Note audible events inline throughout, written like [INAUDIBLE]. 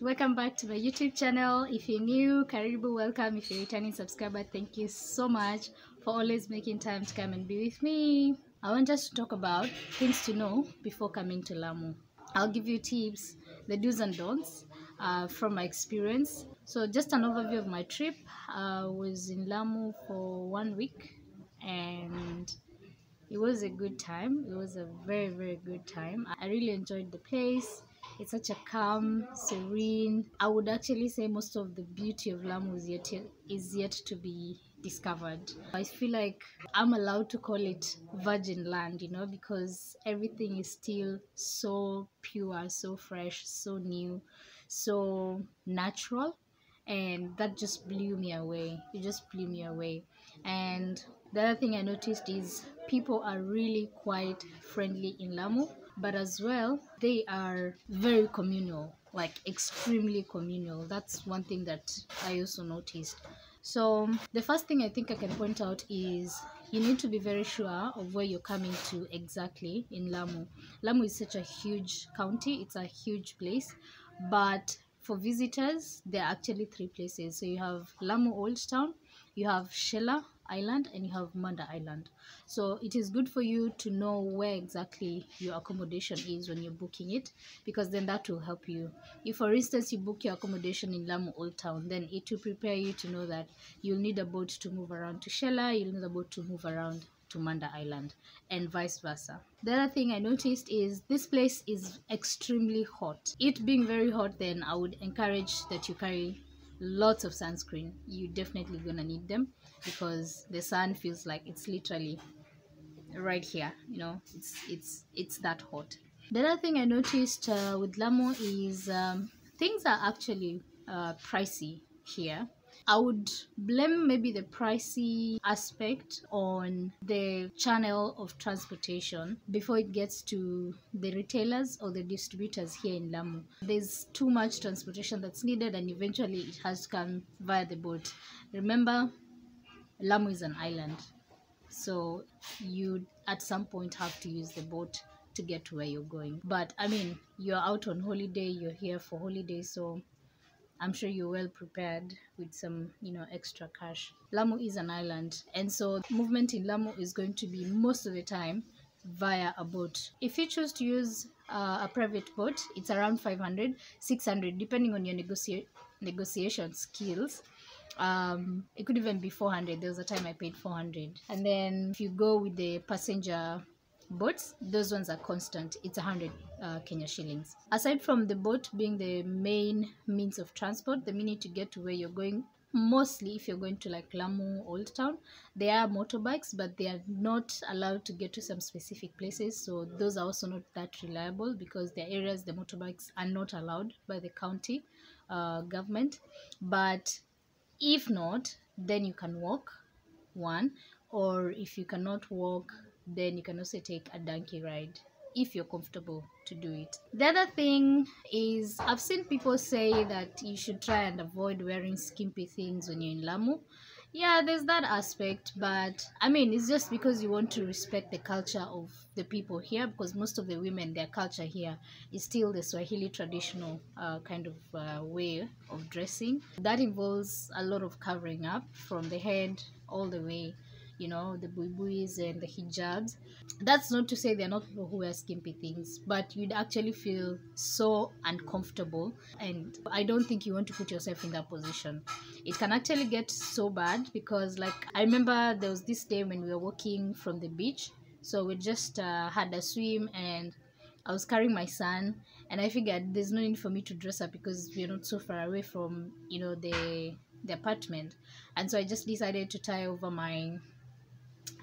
Welcome back to my YouTube channel. If you're new, Karibu, welcome. If you're a returning subscriber, thank you so much for always making time to come and be with me. I want us to talk about things to know before coming to Lamu. I'll give you tips, the do's and don'ts uh, from my experience. So just an overview of my trip. I was in Lamu for one week and it was a good time. It was a very, very good time. I really enjoyed the place. It's such a calm, serene. I would actually say most of the beauty of Lamu is yet is yet to be discovered. I feel like I'm allowed to call it virgin land, you know, because everything is still so pure, so fresh, so new, so natural and that just blew me away it just blew me away and the other thing i noticed is people are really quite friendly in lamu but as well they are very communal like extremely communal. That's one thing that i also noticed. So the first thing i think i can point out is you need to be very sure of where you're coming to exactly in lamu. Lamu is such a huge county it's a huge place but for visitors there are actually three places. So you have lamu old town you have shela island and you have manda island so it is good for you to know where exactly your accommodation is when you're booking it because then that will help you if for instance you book your accommodation in lamu old town then it will prepare you to know that you'll need a boat to move around to shela you'll need a boat to move around to Manda Island and vice versa. The other thing I noticed is this place is extremely hot. It being very hot, then I would encourage that you carry lots of sunscreen. You definitely gonna need them because the sun feels like it's literally right here. You know, it's it's it's that hot. The other thing I noticed uh, with Lamu is um, things are actually uh, pricey here I would blame maybe the pricey aspect on the channel of transportation before it gets to the retailers or the distributors here in Lamu. There's too much transportation that's needed and eventually it has to come via the boat. Remember, Lamu is an island. So you at some point have to use the boat to get to where you're going. But I mean, you're out on holiday, you're here for holiday, so I'm sure you're well prepared with some, you know, extra cash. Lamu is an island, and so movement in Lamu is going to be most of the time via a boat. If you choose to use uh, a private boat, it's around 500, 600, depending on your negotiate negotiation skills. Um, it could even be 400. There was a time I paid 400. And then if you go with the passenger boats those ones are constant. It's 100 uh, kenya shillings. Aside from the boat being the main means of transport the minute to get to where you're going mostly if you're going to like lamu old town there are motorbikes but they are not allowed to get to some specific places. So those are also not that reliable because there are areas the motorbikes are not allowed by the county uh, government. But if not then you can walk one or if you cannot walk then you can also take a donkey ride if you're comfortable to do it. The other thing is I've seen people say that you should try and avoid wearing skimpy things when you're in Lamu. Yeah, there's that aspect, but I mean, it's just because you want to respect the culture of the people here because most of the women, their culture here is still the Swahili traditional uh, kind of uh, way of dressing. That involves a lot of covering up from the head all the way you know the buibuis and the hijabs. That's not to say they're not people who wear skimpy things but you'd actually feel so uncomfortable. And i don't think you want to put yourself in that position. It can actually get so bad because like i remember there was this day when we were walking from the beach. So we just uh, had a swim and I was carrying my son. And I figured there's no need for me to dress up because we're not so far away from you know the the apartment. And so I just decided to tie over my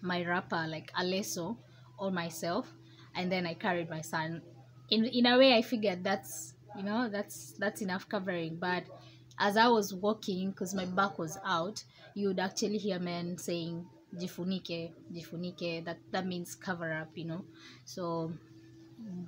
my wrapper like a leso on myself and then I carried my son. In in a way I figured that's you know that's that's enough covering. But as I was walking because my back was out you would actually hear men saying jifunike jifunike that that means cover up you know. So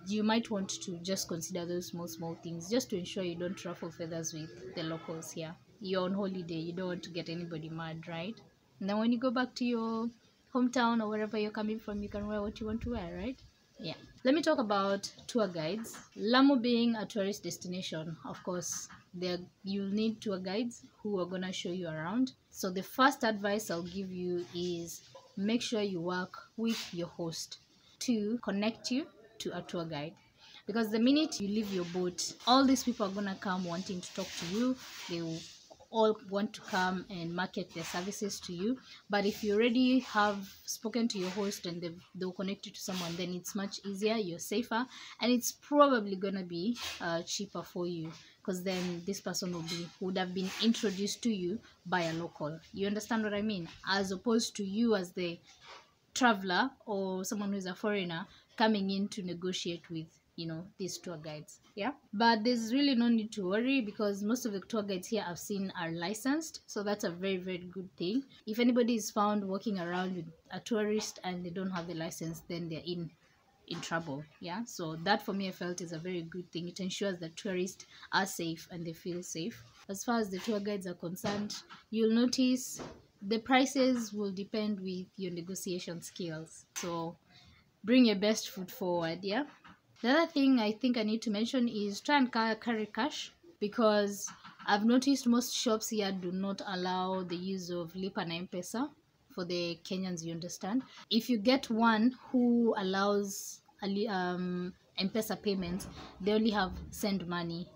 you might want to just consider those small small things just to ensure you don't ruffle feathers with the locals here you're on holiday you don't want to get anybody mad right? Then when you go back to your hometown or wherever you're coming from, you can wear what you want to wear, right? Yeah. let me talk about tour guides lamu being a tourist destination of course there you'll need tour guides who are gonna show you around so the first advice i'll give you is make sure you work with your host to connect you to a tour guide because the minute you leave your boat all these people are gonna come wanting to talk to you they will all want to come and market their services to you. But if you already have spoken to your host and they'll connect you to someone then it's much easier you're safer and it's probably gonna be uh, cheaper for you. Because then this person will be would have been introduced to you by a local. You understand what i mean? As opposed to you as the traveler or someone who's a foreigner coming in to negotiate with you know these tour guides. Yeah. But there's really no need to worry because most of the tour guides here i've seen are licensed. So that's a very very good thing. If anybody is found walking around with a tourist and they don't have the license then they're in in trouble. Yeah. So that for me i felt is a very good thing. It ensures that tourists are safe and they feel safe. As far as the tour guides are concerned you'll notice the prices will depend with your negotiation skills. So bring your best foot forward. Yeah the other thing i think i need to mention is try and carry cash because i've noticed most shops here do not allow the use of lipa na mpesa for the kenyans you understand. If you get one who allows um mpesa payments they only have send money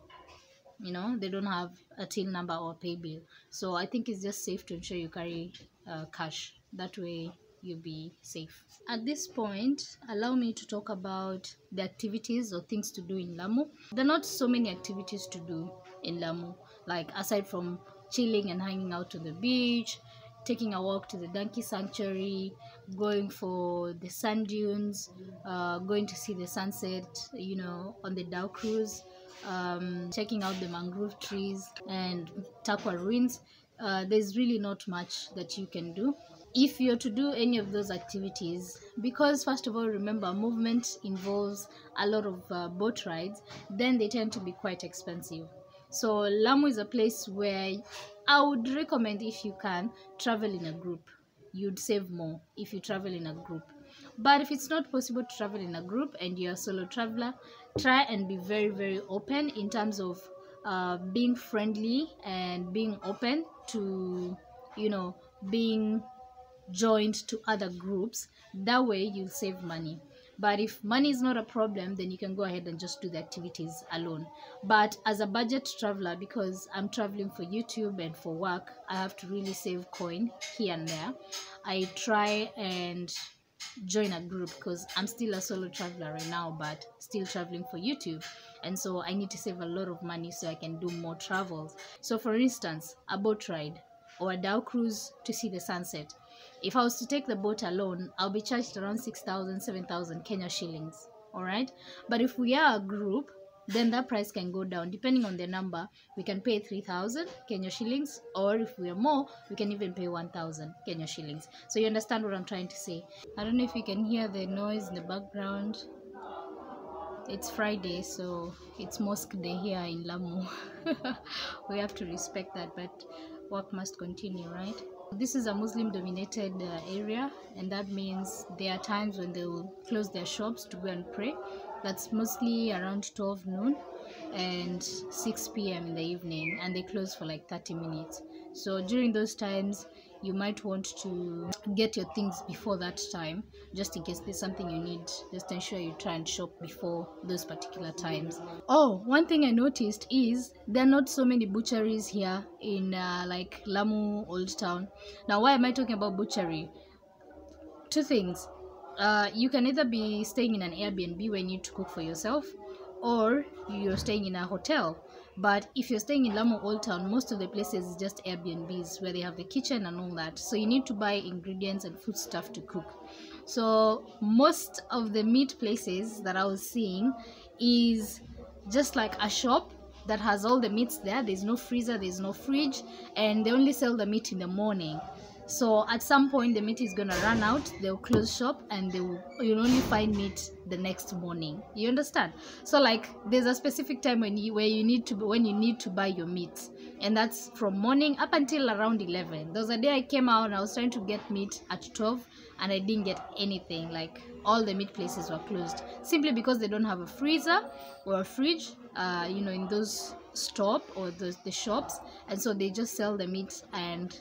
you know they don't have a till number or pay bill. So i think it's just safe to ensure you carry uh, cash. That way you'll be safe. At this point allow me to talk about the activities or things to do in lamu. There are not so many activities to do in lamu like aside from chilling and hanging out on the beach taking a walk to the donkey sanctuary going for the sand dunes uh, going to see the sunset you know on the dhow cruise um, checking out the mangrove trees and Takwa ruins, uh, there's really not much that you can do. If you're to do any of those activities, because first of all, remember, movement involves a lot of uh, boat rides, then they tend to be quite expensive. So, Lamu is a place where I would recommend if you can travel in a group. You'd save more if you travel in a group. But if it's not possible to travel in a group and you're a solo traveler, try and be very, very open in terms of uh, being friendly and being open to, you know, being joined to other groups. That way you'll save money. But if money is not a problem, then you can go ahead and just do the activities alone. But as a budget traveler, because I'm traveling for YouTube and for work, I have to really save coin here and there. I try and join a group because I'm still a solo traveler right now, but still traveling for YouTube. And so I need to save a lot of money so I can do more travels. So, for instance, a boat ride or a dhow cruise to see the sunset. If I was to take the boat alone, I'll be charged around 6,000, 7,000 Kenya shillings. All right. But if we are a group, then that price can go down depending on the number. We can pay 3,000 Kenya shillings, or if we are more, we can even pay 1,000 Kenya shillings. So you understand what I'm trying to say. I don't know if you can hear the noise in the background. It's Friday, so it's mosque day here in Lamu. [LAUGHS] we have to respect that, but work must continue, right? This is a Muslim dominated uh, area, and that means there are times when they will close their shops to go and pray. That's mostly around 12 noon and 6 p.m. in the evening, and they close for like 30 minutes. So during those times, you might want to get your things before that time, just in case there's something you need. Just ensure you try and shop before those particular times. Oh, one thing I noticed is there are not so many butcheries here in uh, like Lamu Old Town. Now, why am I talking about butchery? Two things. Uh, you can either be staying in an Airbnb where you need to cook for yourself, or you're staying in a hotel. But if you're staying in Lamu Old Town, most of the places is just Airbnbs where they have the kitchen and all that. So you need to buy ingredients and food stuff to cook. So most of the meat places that I was seeing is just like a shop that has all the meats there. There's no freezer, there's no fridge, and they only sell the meat in the morning. So at some point the meat is gonna run out. They'll close shop and they will you'll only find meat the next morning. You understand? So like there's a specific time when you where you need to when you need to buy your meat. and that's from morning up until around 11 there was a day i came out and i was trying to get meat at 12 and i didn't get anything like all the meat places were closed simply because they don't have a freezer or a fridge uh, you know in those stop or the, the shops and so they just sell the meat and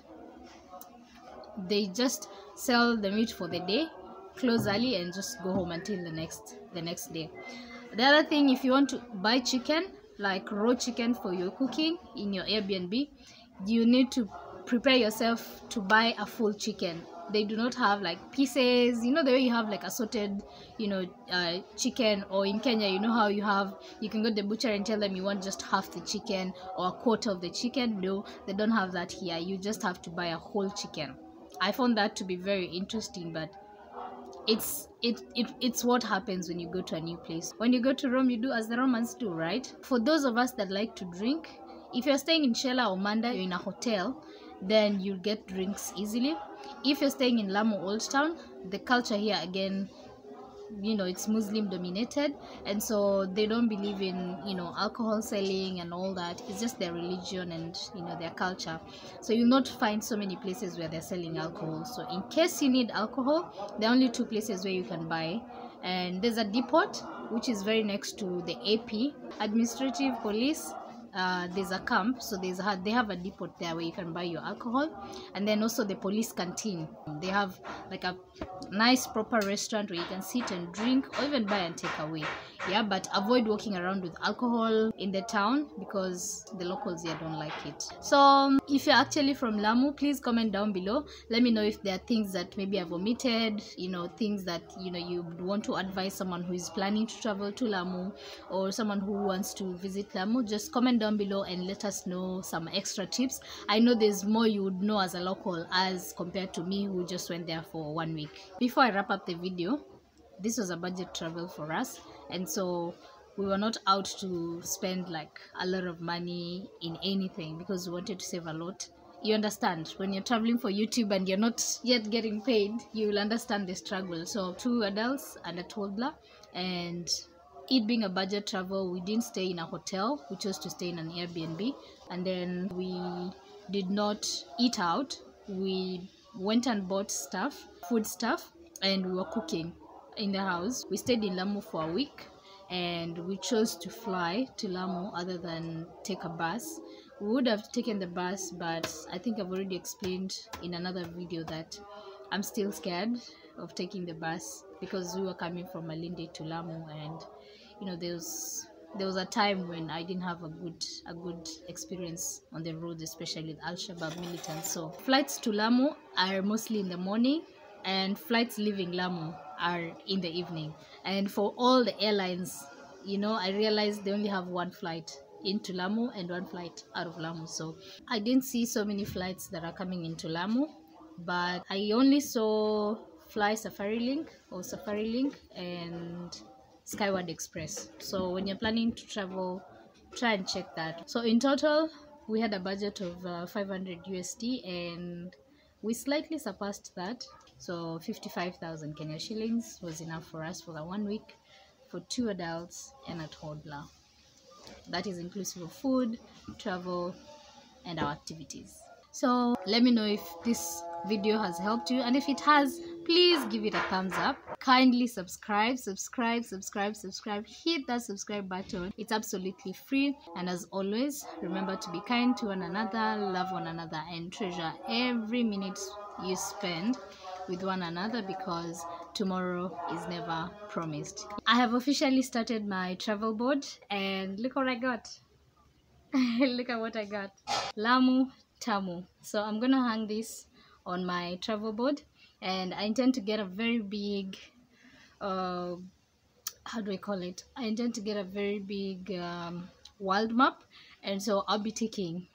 they just sell the meat for the day close early and just go home until the next the next day. The other thing if you want to buy chicken like raw chicken for your cooking in your airbnb you need to prepare yourself to buy a full chicken. They do not have like pieces. You know the way you have like assorted you know uh, chicken or in kenya you know how you have you can go to the butcher and tell them you want just half the chicken or a quarter of the chicken? No they don't have that here. You just have to buy a whole chicken i found that to be very interesting but it's it, it it's what happens when you go to a new place. When you go to rome you do as the romans do right? For those of us that like to drink if you're staying in shela or manda you're in a hotel then you get drinks easily. If you're staying in lamu old town the culture here again you know it's muslim dominated. And so they don't believe in you know alcohol selling and all that. It's just their religion and you know their culture. So you'll not find so many places where they're selling alcohol. So in case you need alcohol there are only two places where you can buy. And there's a depot which is very next to the ap administrative police uh, there's a camp so there's a, they have a depot there where you can buy your alcohol. And then also the police canteen. They have like a nice proper restaurant where you can sit and drink or even buy and take away. Yeah but avoid walking around with alcohol in the town because the locals here don't like it. So um, if you're actually from lamu please comment down below. Let me know if there are things that maybe i've omitted you know things that you know you want to advise someone who is planning to travel to lamu or someone who wants to visit lamu. Just comment down below and let us know some extra tips. I know there's more you would know as a local as compared to me who just went there for one week. Before i wrap up the video this was a budget travel for us and so we were not out to spend like a lot of money in anything because we wanted to save a lot. You understand? When you're traveling for youtube and you're not yet getting paid you will understand the struggle. So two adults and a toddler and it being a budget travel we didn't stay in a hotel. We chose to stay in an airbnb. And then we did not eat out. We went and bought stuff food stuff and we were cooking in the house. We stayed in lamu for a week and we chose to fly to lamu other than take a bus. We would have taken the bus but i think i've already explained in another video that i'm still scared of taking the bus because we were coming from malindi to lamu and you know there was there was a time when I didn't have a good a good experience on the road, especially with Al Shabaab militants. So flights to Lamu are mostly in the morning, and flights leaving Lamu are in the evening. And for all the airlines, you know, I realized they only have one flight into Lamu and one flight out of Lamu. So I didn't see so many flights that are coming into Lamu, but I only saw Fly Safari Link or Safari Link and Skyward Express. So when you're planning to travel, try and check that. So in total, we had a budget of uh, 500 USD and we slightly surpassed that. So 55,000 Kenya shillings was enough for us for the one week for two adults and a toddler. That is inclusive of food, travel, and our activities. So let me know if this video has helped you and if it has, please give it a thumbs up. Kindly subscribe subscribe subscribe subscribe. Hit that subscribe button. It's absolutely free. And as always remember to be kind to one another love one another and treasure every minute you spend with one another because tomorrow is never promised. I have officially started my travel board and look what i got. [LAUGHS] Look at what i got. Lamu tamu. So i'm gonna hang this on my travel board and I intend to get a very big uh, how do I call it? I intend to get a very big um, world map and so I'll be ticking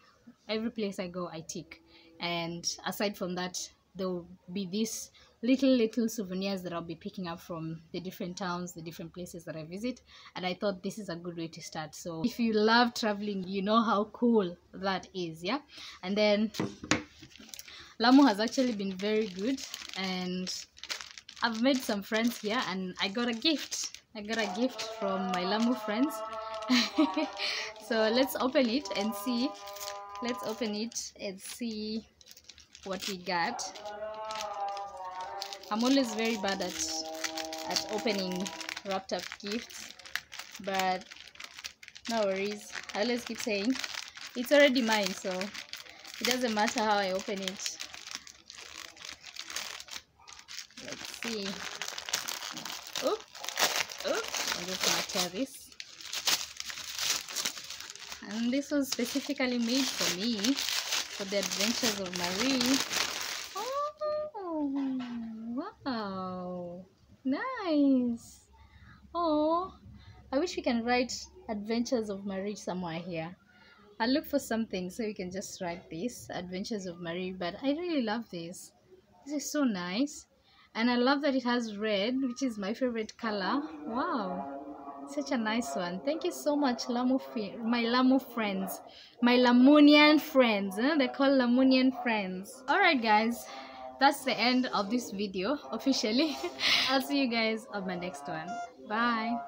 every place I go I tick and aside from that there will be these little little souvenirs that I'll be picking up from the different towns the different places that I visit and I thought this is a good way to start. So if you love traveling you know how cool that is yeah? And then Lamu has actually been very good and I've made some friends here and I got a gift. I got a gift from my Lamu friends. [LAUGHS] so let's open it and see let's open it and see what we got i'm always very bad at at opening wrapped up gifts but no worries i always keep saying it's already mine so it doesn't matter how i open it let's see. Oh oh i'm just gonna tear this. And this was specifically made for me for the adventures of marie. Oh wow. Nice. Oh i wish we can write adventures of marie somewhere here. I'll look for something so we can just write this adventures of marie but i really love this. This is so nice and i love that it has red which is my favorite color. Wow. Such a nice one. Thank you so much lamu my lamu friends. My lamunian friends eh? huh? they call lamunian friends. All right guys. That's the end of this video officially. [LAUGHS] I'll see you guys on my next one. Bye